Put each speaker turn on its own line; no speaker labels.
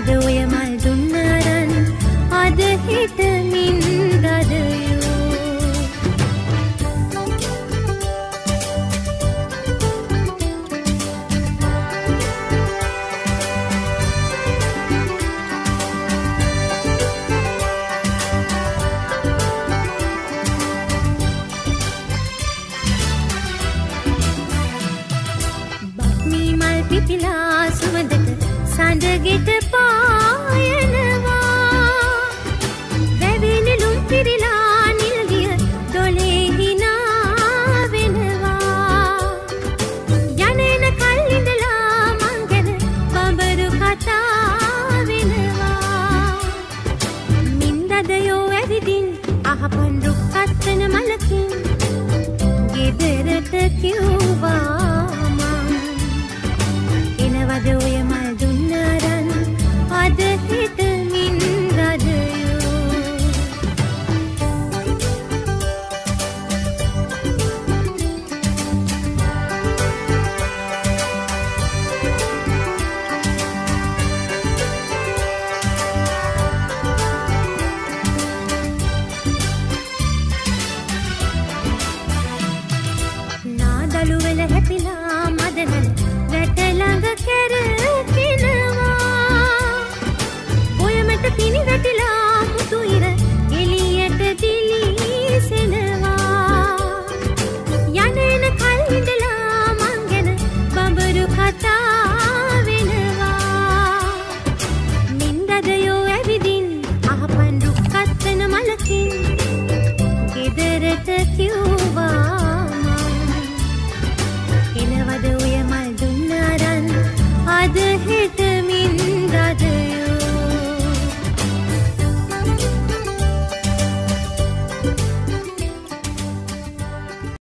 එනවද ඔය මල් දුන්නරන් අද හිටමින් දදයෝ බක්මී මල් පිපිලා සුවඳට සඳගෙට පායනවා. වැවෙනලුම් පිරිලා නිල්ගිය දොලේ හිනා වෙනවා යනන කල්ලිඳලා මං ගැන බඹරු කතා වෙනවා මින්දදයෝ ඇවිදින් අහපන් රුක්කත්තන මලකින් ගෙදරට කිව්වා මං. එනවද ඔය ಜಗತ್ತಿನ ಮದನ ರಟಲಂಗ ಕರ ಕಿನವಾ ಪೋಯ ಮೆಟ್ಟ ತಿನಿದ මං